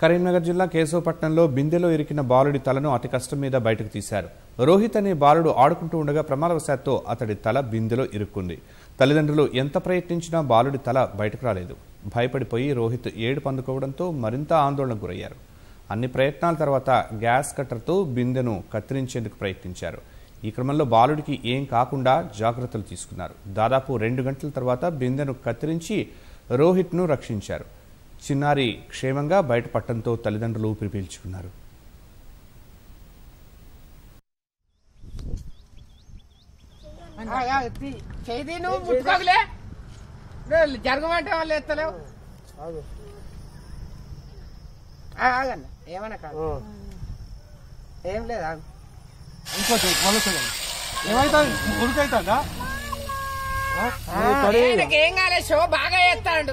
కరీంనగర్ జిల్లా కేశవపట్నంలో బిందెలో ఇరికిన బాలుడి తలను అతి కష్టం మీద బయటకు తీశారు. రోహిత్ అనే బాలుడు ఆడుకుంటూ ఉండగా ప్రమాదవశాత్తు అతడి తల బిందెలో ఇరుక్కుంది. తల్లిదండ్రులు ఎంత ప్రయత్నించినా బాలుడి తల బయటకు రాలేదు. భయపడిపోయి రోహిత్ ఏడు పందుకోవడంతో మరింత ఆందోళనకు గురయ్యారు. అన్ని ప్రయత్నాల తర్వాత గ్యాస్ కట్టర్తో బిందెను కత్తిరించేందుకు ప్రయత్నించారు. ఈ క్రమంలో బాలుడికి ఏం కాకుండా జాగ్రత్తలు తీసుకున్నారు. దాదాపు రెండు గంటల తర్వాత బిందెను కత్తిరించి రోహిత్ను రక్షించారు. చిన్నారి క్షేమంగా బయటపడటంతో తల్లిదండ్రులు ఊపిరి పీల్చుకున్నారు. చేతి నువ్వు ముట్టుకోకలే నువ్వు జరగమంటే వాళ్ళు ఎత్తలేవు ఆ, ఆగండి ఏమన్నా కాదు ఏం లేదు ఆగు ఇంకోటి ఏం కాలే షో. బాగా చేస్తాడు